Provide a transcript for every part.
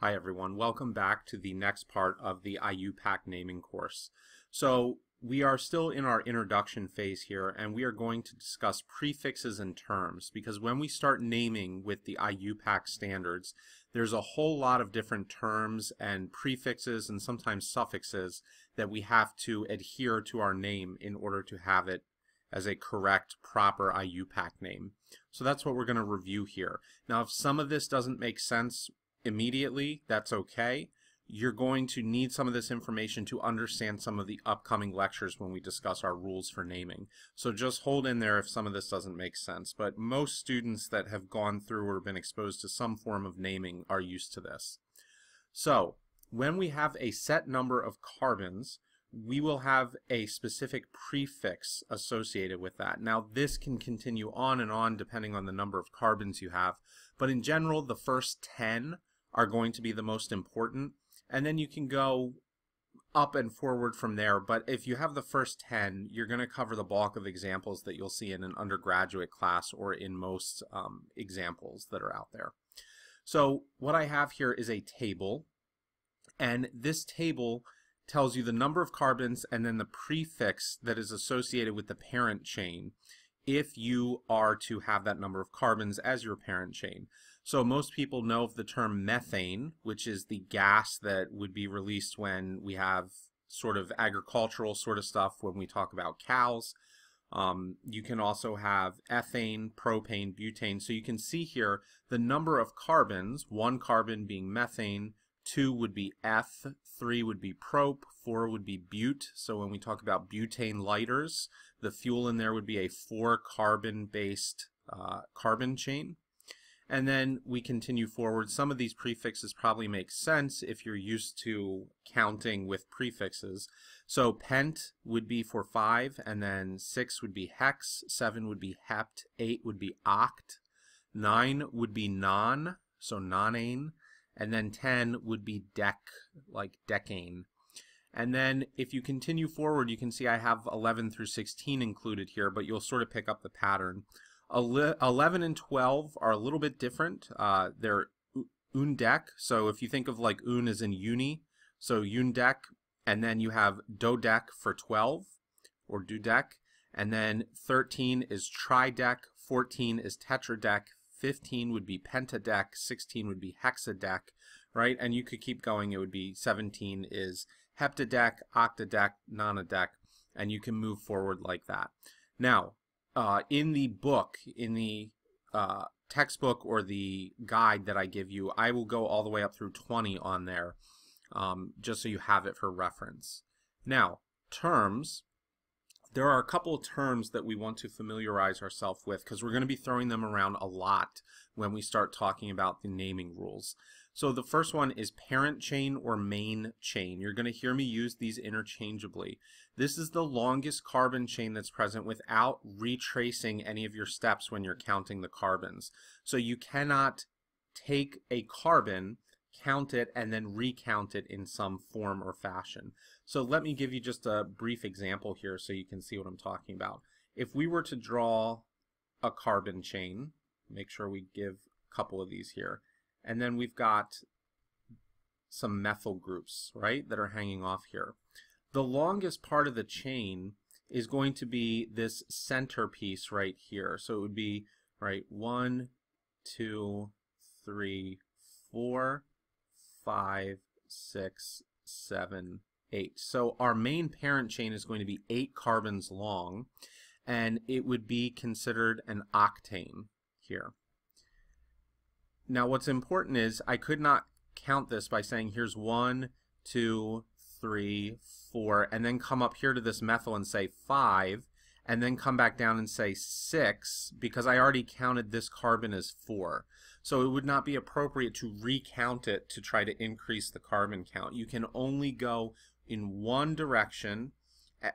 Hi everyone, welcome back to the next part of the IUPAC naming course. So we are still in our introduction phase here and we are going to discuss prefixes and terms because when we start naming with the IUPAC standards there's a whole lot of different terms and prefixes and sometimes suffixes that we have to adhere to our name in order to have it as a correct proper IUPAC name. So that's what we're going to review here. Now if some of this doesn't make sense immediately, that's okay. You're going to need some of this information to understand some of the upcoming lectures when we discuss our rules for naming. So just hold in there if some of this doesn't make sense. But most students that have gone through or been exposed to some form of naming are used to this. So when we have a set number of carbons, we will have a specific prefix associated with that. Now this can continue on and on depending on the number of carbons you have, but in general the first 10 are going to be the most important. And then you can go up and forward from there. But if you have the first 10, you're going to cover the bulk of examples that you'll see in an undergraduate class or in most um, examples that are out there. So what I have here is a table. And this table tells you the number of carbons and then the prefix that is associated with the parent chain if you are to have that number of carbons as your parent chain. So most people know of the term methane, which is the gas that would be released when we have sort of agricultural sort of stuff when we talk about cows. Um, you can also have ethane, propane, butane. So you can see here the number of carbons, one carbon being methane, two would be eth, three would be prop, four would be bute. So when we talk about butane lighters, the fuel in there would be a four carbon based uh, carbon chain. And then we continue forward. Some of these prefixes probably make sense if you're used to counting with prefixes. So pent would be for 5, and then 6 would be hex, 7 would be hept, 8 would be oct, 9 would be non, so nonane, and then 10 would be dec, like decane. And then if you continue forward, you can see I have 11 through 16 included here, but you'll sort of pick up the pattern. 11 and 12 are a little bit different. Uh, they're undec, so if you think of like un as in uni, so undec, and then you have dodec for 12, or dudec, and then 13 is tridec, 14 is tetradec, 15 would be pentadec, 16 would be hexadec, right? And you could keep going. It would be 17 is heptadec, octadec, nonadec, and you can move forward like that. Now, uh, in the book, in the uh, textbook or the guide that I give you, I will go all the way up through 20 on there, um, just so you have it for reference. Now, terms. There are a couple of terms that we want to familiarize ourselves with because we're going to be throwing them around a lot when we start talking about the naming rules. So the first one is parent chain or main chain. You're going to hear me use these interchangeably. This is the longest carbon chain that's present without retracing any of your steps when you're counting the carbons. So you cannot take a carbon, count it, and then recount it in some form or fashion. So let me give you just a brief example here so you can see what I'm talking about. If we were to draw a carbon chain, make sure we give a couple of these here. And then we've got some methyl groups, right, that are hanging off here. The longest part of the chain is going to be this center piece right here. So it would be, right, one, two, three, four, five, six, seven, eight. So our main parent chain is going to be eight carbons long, and it would be considered an octane here. Now what's important is I could not count this by saying here's one, two, three, four, and then come up here to this methyl and say five, and then come back down and say six, because I already counted this carbon as four. So it would not be appropriate to recount it to try to increase the carbon count. You can only go in one direction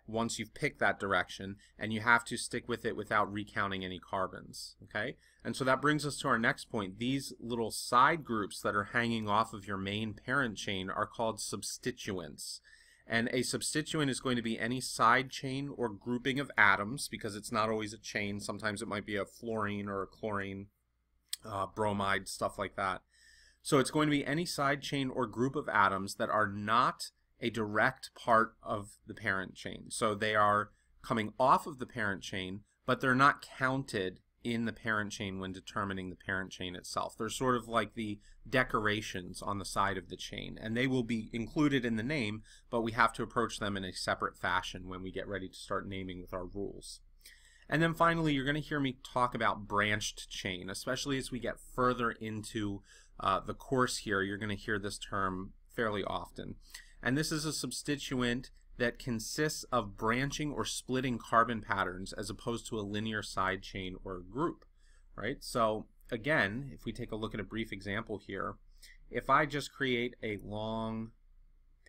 once you've picked that direction and you have to stick with it without recounting any carbons okay and so that brings us to our next point these little side groups that are hanging off of your main parent chain are called substituents and a substituent is going to be any side chain or grouping of atoms because it's not always a chain sometimes it might be a fluorine or a chlorine uh, bromide stuff like that So it's going to be any side chain or group of atoms that are not a direct part of the parent chain. So they are coming off of the parent chain, but they're not counted in the parent chain when determining the parent chain itself. They're sort of like the decorations on the side of the chain, and they will be included in the name, but we have to approach them in a separate fashion when we get ready to start naming with our rules. And then finally, you're going to hear me talk about branched chain, especially as we get further into uh, the course here. You're going to hear this term fairly often. And this is a substituent that consists of branching or splitting carbon patterns as opposed to a linear side chain or group, right? So again, if we take a look at a brief example here, if I just create a long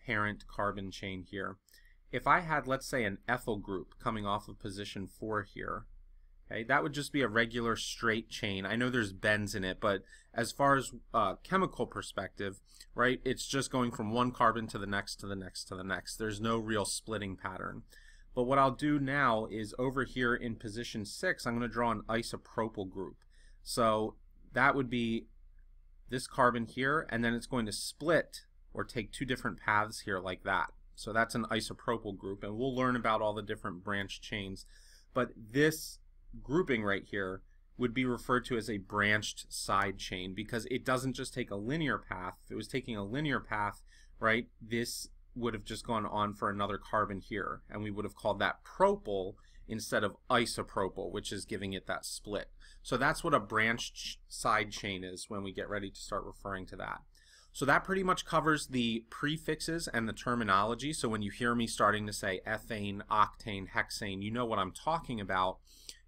parent carbon chain here, if I had, let's say, an ethyl group coming off of position 4 here, Okay, that would just be a regular straight chain. I know there's bends in it, but as far as uh, chemical perspective, right, it's just going from one carbon to the next to the next to the next. There's no real splitting pattern. But what I'll do now is over here in position 6, I'm going to draw an isopropyl group. So that would be this carbon here, and then it's going to split or take two different paths here like that. So that's an isopropyl group, and we'll learn about all the different branch chains. But this grouping right here would be referred to as a branched side chain because it doesn't just take a linear path. If it was taking a linear path, right, this would have just gone on for another carbon here, and we would have called that propyl instead of isopropyl, which is giving it that split. So that's what a branched side chain is when we get ready to start referring to that. So that pretty much covers the prefixes and the terminology. So when you hear me starting to say ethane, octane, hexane, you know what I'm talking about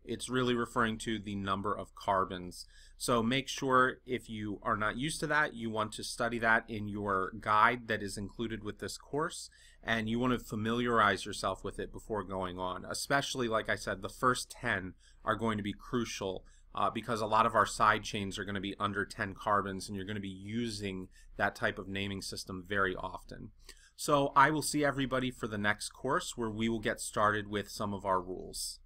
it's really referring to the number of carbons. So make sure if you are not used to that, you want to study that in your guide that is included with this course and you want to familiarize yourself with it before going on. Especially, like I said, the first 10 are going to be crucial uh, because a lot of our side chains are going to be under 10 carbons and you're going to be using that type of naming system very often. So I will see everybody for the next course where we will get started with some of our rules.